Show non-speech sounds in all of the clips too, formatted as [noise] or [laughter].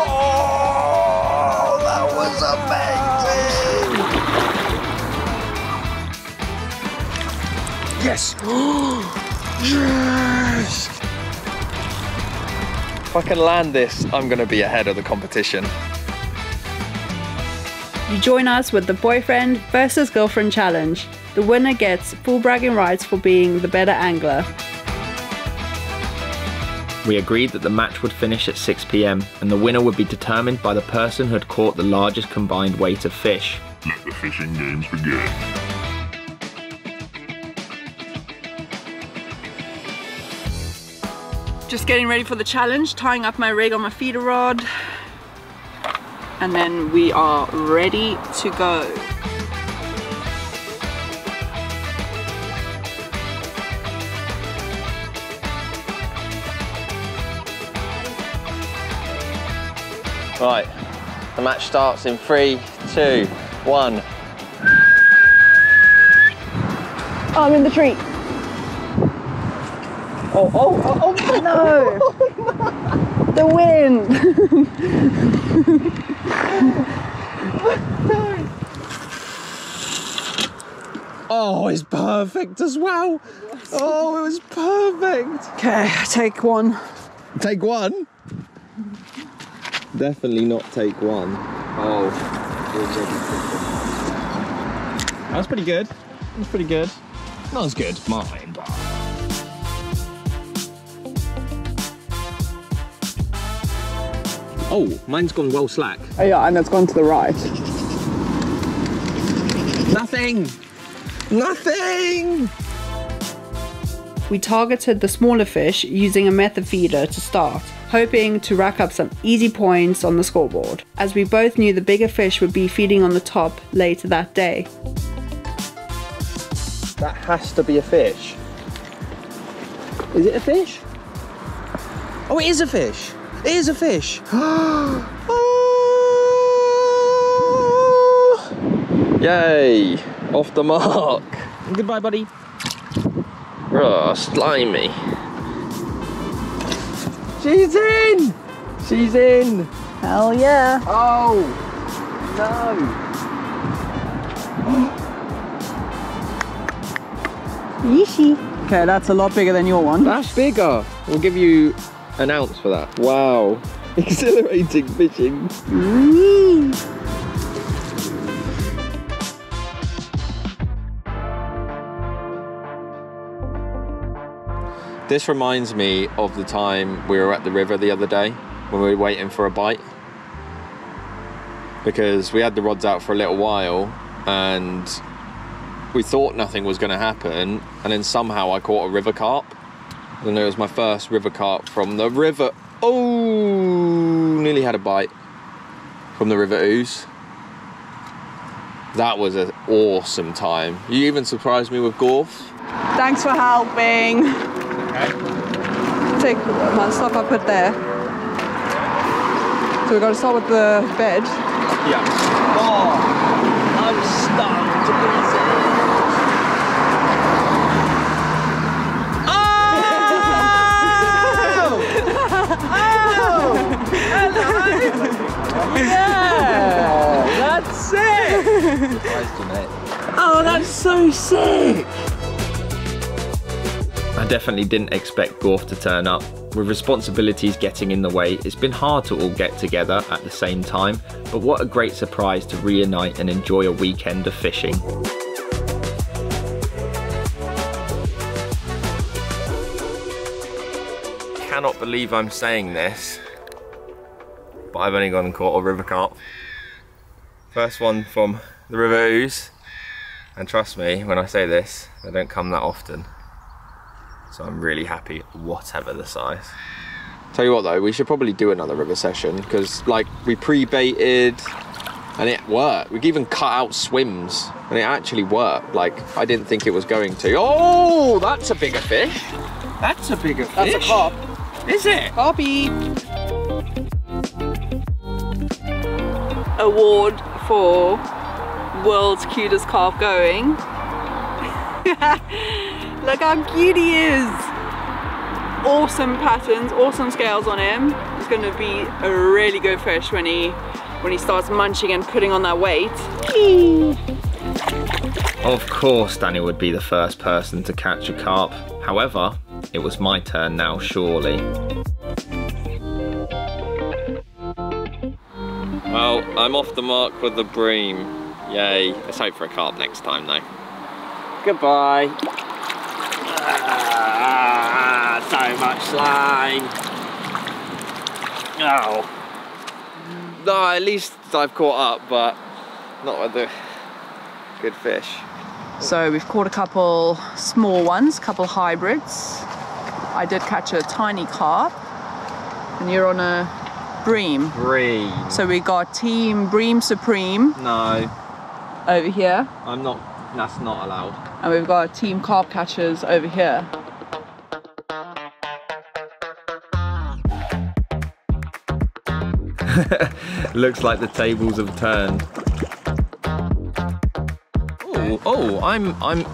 Oh, that was amazing! Yes! [gasps] yes! If I can land this, I'm going to be ahead of the competition. You join us with the boyfriend versus girlfriend challenge. The winner gets full bragging rights for being the better angler. We agreed that the match would finish at 6pm and the winner would be determined by the person who had caught the largest combined weight of fish. Let the fishing games begin. Just getting ready for the challenge, tying up my rig on my feeder rod. And then we are ready to go. Right, the match starts in three, two, one. Oh, I'm in the tree. Oh, oh, oh, oh, oh [laughs] No! Oh, the wind! [laughs] Oh, it's perfect as well. Oh, it was perfect. Okay, take one. Take one. Definitely not take one. Oh. That's pretty good. That's pretty good. Not as good mine, but. Oh, mine's gone well slack. Oh yeah, and it's gone to the right. Nothing! Nothing! We targeted the smaller fish using a method feeder to start, hoping to rack up some easy points on the scoreboard, as we both knew the bigger fish would be feeding on the top later that day. That has to be a fish. Is it a fish? Oh, it is a fish. It is a fish. [gasps] oh! Yay! Off the mark. Goodbye, buddy. Oh, slimy. She's in! She's in! Hell yeah! Oh! No! Yeeshi! Okay, that's a lot bigger than your one. That's bigger. We'll give you an ounce for that. Wow. [laughs] Exhilarating fishing. Whee! This reminds me of the time we were at the river the other day when we were waiting for a bite. Because we had the rods out for a little while and we thought nothing was going to happen, and then somehow I caught a river carp. And it was my first river carp from the river. Oh, nearly had a bite from the river ooze. That was an awesome time. You even surprised me with Gorf. Thanks for helping. Take my stuff I put there. So we got to start with the bed. Yeah. Oh, I'm stuck to pieces. Oh! [laughs] Oh! [laughs] [laughs] Yeah, that's it. Oh, that's so sick. Definitely didn't expect Gorf to turn up. With responsibilities getting in the way, it's been hard to all get together at the same time, but what a great surprise to reunite and enjoy a weekend of fishing. Cannot believe I'm saying this, but I've only gone and caught a river carp. First one from the River and trust me when I say this, they don't come that often. So I'm really happy, whatever the size. Tell you what though, we should probably do another river session because like we pre-baited and it worked. We even cut out swims and it actually worked. Like I didn't think it was going to. Oh, that's a bigger fish. That's a bigger fish. That's a carp. Is it? Carpy! Award for world's cutest carp going. [laughs] Look how cute he is! awesome patterns, awesome scales on him. He's gonna be a really good fish when he when he starts munching and putting on that weight. Of course Dani would be the first person to catch a carp. However, it was my turn now, surely. Well, I'm off the mark with the bream. Yay. Let's hope for a carp next time though. Goodbye. Ah, so much slime. Oh. No, at least I've caught up, but not with the good fish. So we've caught a couple small ones, couple hybrids. I did catch a tiny carp, and you're on a bream. Bream. So we got Team Bream Supreme No, over here, I'm not. That's not allowed. and we've got Team Carp Catchers over here. [laughs] Looks like the tables have turned. Oh, oh, I'm, I'm,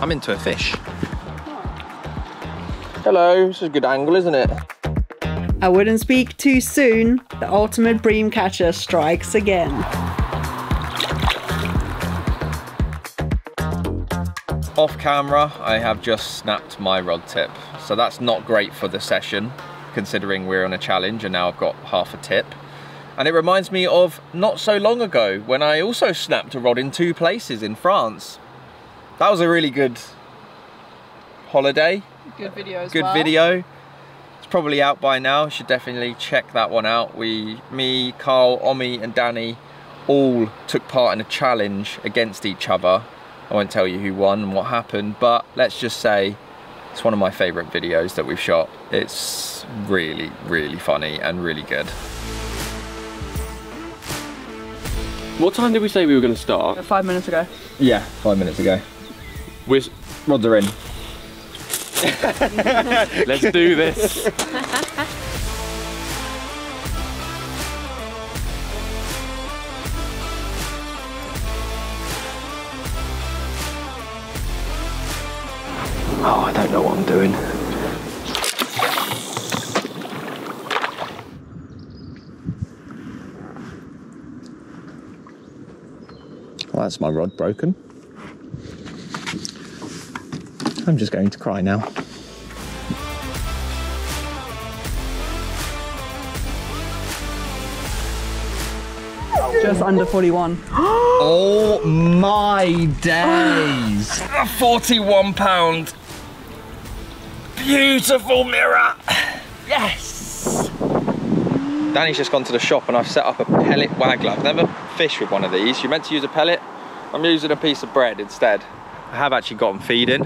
I'm into a fish. Hello, this is a good angle, isn't it? I wouldn't speak too soon. The ultimate bream catcher strikes again. Off camera, I have just snapped my rod tip. So that's not great for the session, considering we're on a challenge and now I've got half a tip. And it reminds me of not so long ago when I also snapped a rod in two places in France. That was a really good holiday, Good video as good video. It's probably out by now. You should definitely check that one out. We, me, Carl, Omi, and Dani all took part in a challenge against each other. I won't tell you who won and what happened, but let's just say it's one of my favourite videos that we've shot. It's really, really funny and really good. What time did we say we were going to start? Uh, five minutes ago. Yeah, five minutes ago. We're, Rods are in. [laughs] let's do this. Oh, I don't know what I'm doing. That's my rod broken. I'm just going to cry now. Just under 41. [gasps] Oh my days! [gasps] A 41 pound beautiful mirror. Yes! Dani's just gone to the shop and I've set up a pellet waggler. I've never fished with one of these. You're meant to use a pellet. I'm using a piece of bread instead. I have actually got them feeding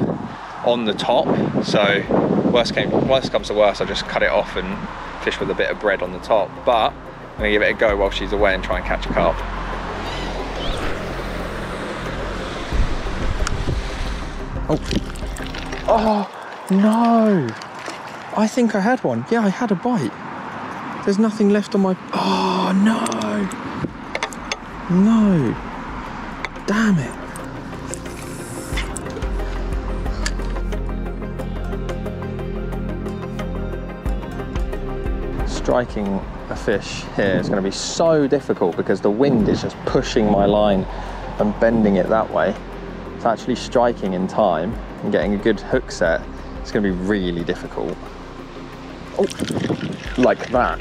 on the top. So worst, came, worst comes to worst, I just cut it off and fish with a bit of bread on the top. But I'm gonna give it a go while she's away and try and catch a carp. Oh, Oh no! I think I had one. Yeah, I had a bite. There's nothing left on my. Oh no! No! Damn it! Striking a fish here is going to be so difficult because the wind is just pushing my line and bending it that way. So actually striking in time and getting a good hook set is going to be really difficult. Oh, like that.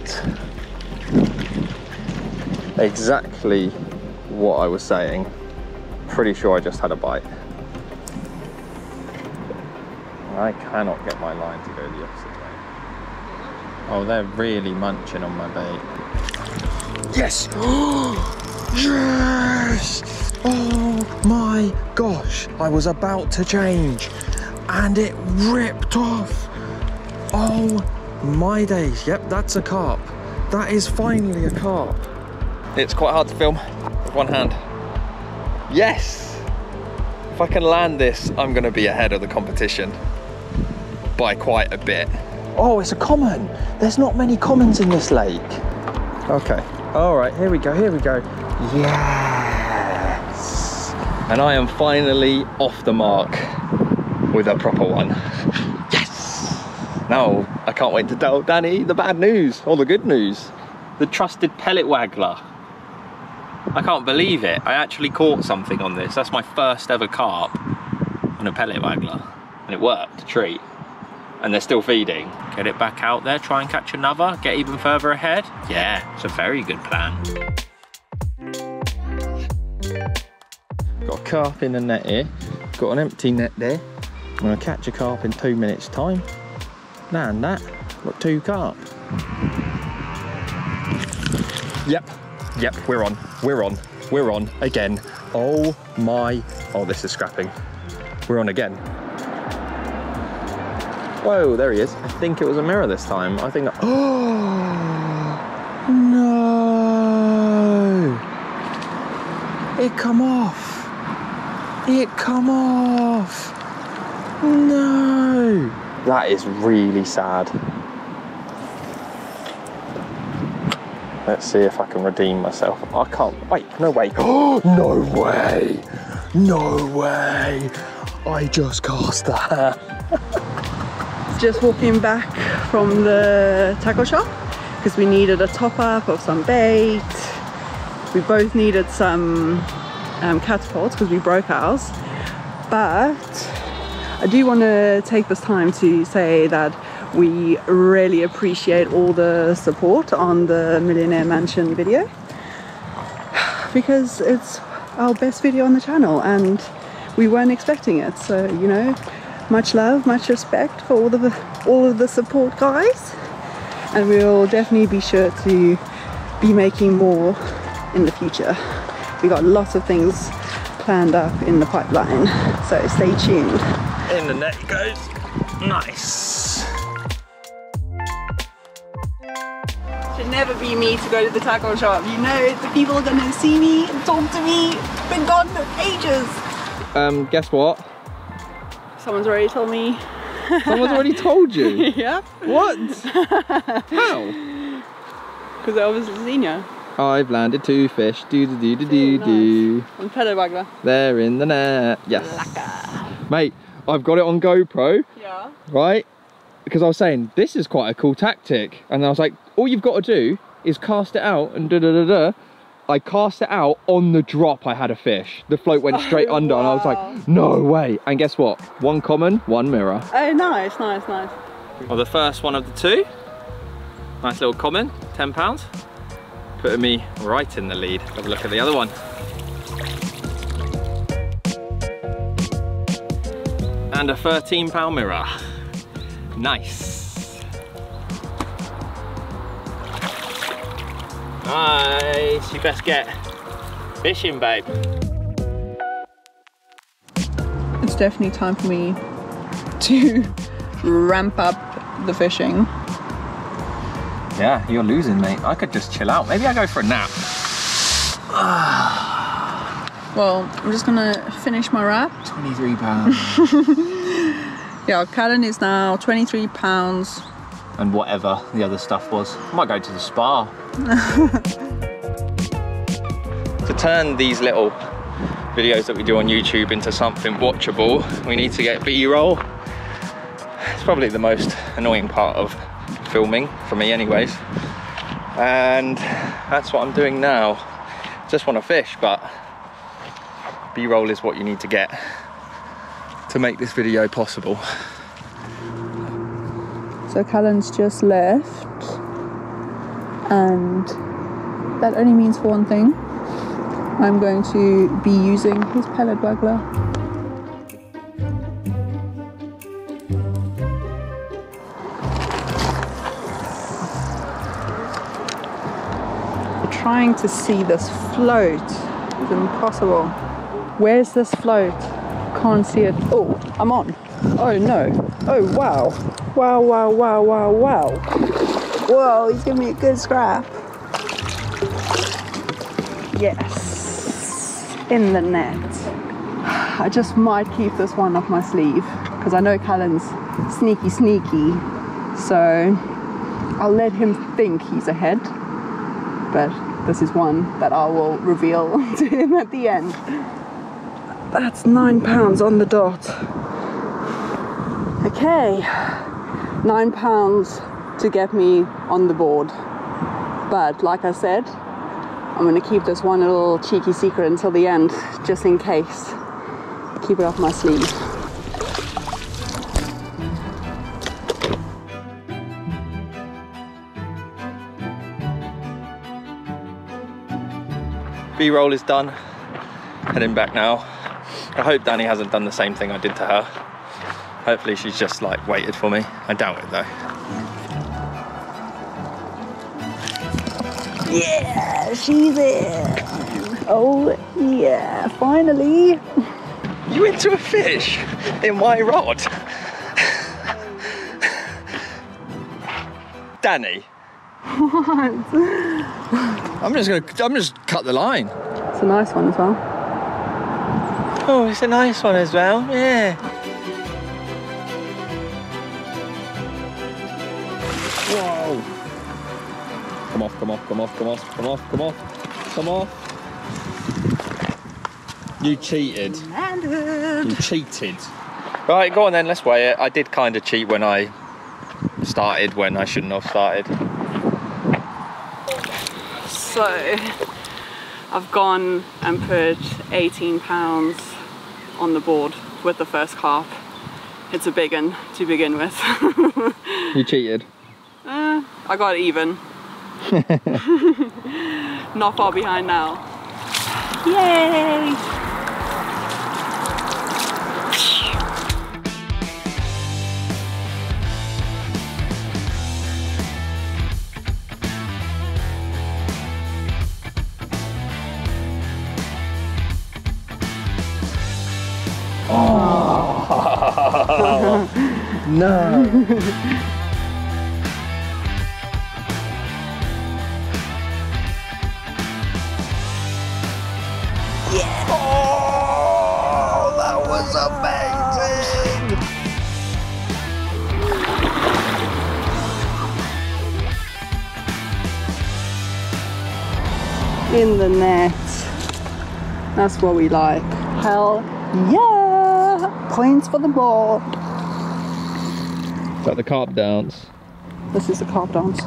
Exactly what I was saying. Pretty sure I just had a bite. I cannot get my line to go the opposite way. Oh, they're really munching on my bait. Yes! [gasps] yes! Oh my gosh! I was about to change and it ripped off. Oh my days. Yep, that's a carp. That is finally a carp. It's quite hard to film with one hand. Yes! If I can land this, I'm going to be ahead of the competition by quite a bit. Oh, it's a common. There's not many commons in this lake. Okay. All right, here we go, here we go. Yes! And I am finally off the mark with a proper one. Yes! Now I can't wait to tell Dani the bad news or the good news. The trusted pellet waggler. I can't believe it. I actually caught something on this. That's my first ever carp on a pellet waggler. And it worked, a treat. And they're still feeding. Get it back out there, try and catch another, get even further ahead. Yeah, it's a very good plan. Got a carp in the net here. Got an empty net there. I'm gonna catch a carp in two minutes time. Land that, got two carp. Yep, yep, we're on, we're on, we're on again. Oh my, oh this is scrapping. We're on again. Whoa, there he is. I think it was a mirror this time. I think oh [gasps] no! It come off. It come off. No. That is really sad. Let's see if I can redeem myself. I can't, wait, no way. Oh, [gasps] no way. No way. I just cast that. [laughs] Just walking back from the tackle shop because we needed a top up of some bait. We both needed some um, catapults because we broke ours. But I do want to take this time to say that we really appreciate all the support on the Millionaire Mansion video because it's our best video on the channel and we weren't expecting it. So, you know, much love, much respect for all the all of the support guys. And we'll definitely be sure to be making more in the future. We got lots of things planned up in the pipeline, so stay tuned. In the net goes. Nice. Never be me to go to the tackle shop. You know, the people are gonna see me and talk to me. Been gone for ages. Um, guess what? Someone's already told me. Someone's already [laughs] told you. yeah, What? [laughs] How? because I was a senior I've landed two fish. Do do do do do do. on pellet waggler. They're in the net. Yes. Mate, I've got it on GoPro, Yeah. right? Because I was saying, this is quite a cool tactic. And I was like, all you've got to do is cast it out and da da da da. I cast it out on the drop I had a fish. The float went [laughs] oh, straight Oh, under and I was like, no way. And guess what? One common, one mirror. Oh, nice, nice, nice. Well, the first one of the two. Nice little common, 10 pounds. Putting me right in the lead. Have a look at the other one. And a 13 pound mirror. Nice. Nice, you best get fishing, babe. It's definitely time for me to ramp up the fishing. Yeah, you're losing, mate. I could just chill out. Maybe I go for a nap. [sighs] Well, I'm just gonna finish my wrap. 23 pounds. [laughs] Yeah, Callan is now 23 pounds. And whatever the other stuff was. I might go to the spa. [laughs] to turn these little videos that we do on YouTube into something watchable, we need to get B-roll. It's probably the most annoying part of filming, for me anyways. And that's what I'm doing now. Just want to fish, but B-roll is what you need to get to make this video possible. So Callan's just left, and that only means for one thing. I'm going to be using his pellet waggler. Trying to see this float is impossible. Where's this float? Can't see it. Oh, I'm on. Oh no. Oh wow. Wow, wow, wow, wow, wow. Whoa, he's giving me a good scrap. Yes. In the net. I just might keep this one off my sleeve because I know Callan's sneaky, sneaky. So I'll let him think he's ahead. But this is one that I will reveal [laughs] to him at the end. That's nine pounds on the dot. Okay, Nine pounds to get me on the board. But like I said, I'm gonna keep this one little cheeky secret until the end, just in case. Keep it off my sleeve. B-roll is done. Heading back now. I hope Dani hasn't done the same thing I did to her. Hopefully she's just like waited for me. I doubt it though. Yeah, she's in. Oh yeah, finally. You into a fish in my rod? Dani. What? I'm just gonna I'm just cut the line. It's a nice one as well. Oh, it's a nice one as well, yeah. Come off, come off, come off, come off, come off, come off, come off. You cheated. You cheated. Right, go on then, let's weigh it. I did kind of cheat when I started when I shouldn't have started. So I've gone and put 18 pounds on the board with the first carp. It's a big one to begin with. [laughs] You cheated. Uh, I got even. [laughs] Not far behind now. Yay! [laughs] No. Oh, that was amazing! In the net. That's what we like. Hell yeah! Points for the ball. Is that the carp dance? This is the carp dance.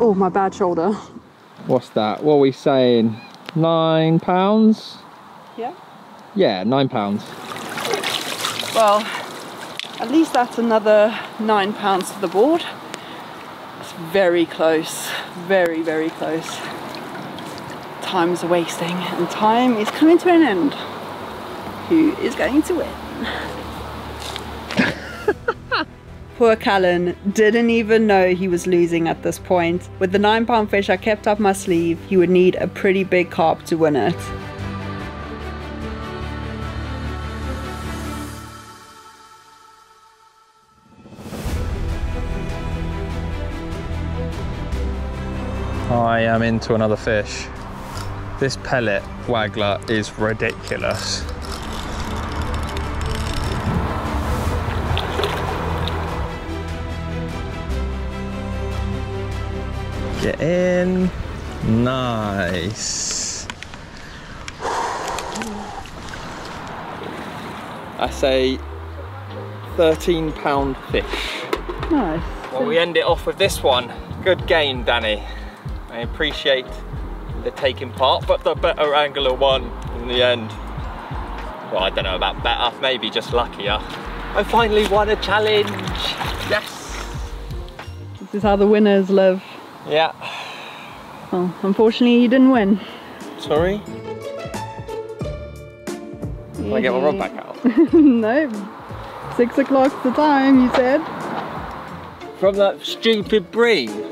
Oh, my bad shoulder. What's that? What are we saying? Nine pounds? Yeah. Yeah, nine pounds. Well, at least that's another nine pounds to the board. It's very close, very, very close. Time's wasting and time is coming to an end. Who is going to win? Poor Callan didn't even know he was losing at this point. With the nine pound fish I kept up my sleeve, he would need a pretty big carp to win it. I am into another fish. This pellet waggler is ridiculous. Get in. Nice. I say 13 pound fish. Nice. Well, we end it off with this one. Good game, Dani. I appreciate the taking part, but the better angler won in the end. Well, I don't know about better, maybe just luckier. I finally won a challenge. Yes. This is how the winners live. Yeah. Well, unfortunately, you didn't win. Sorry. Can I get my rod back out? [laughs] no. Six o'clock's the time, you said. From that stupid bream.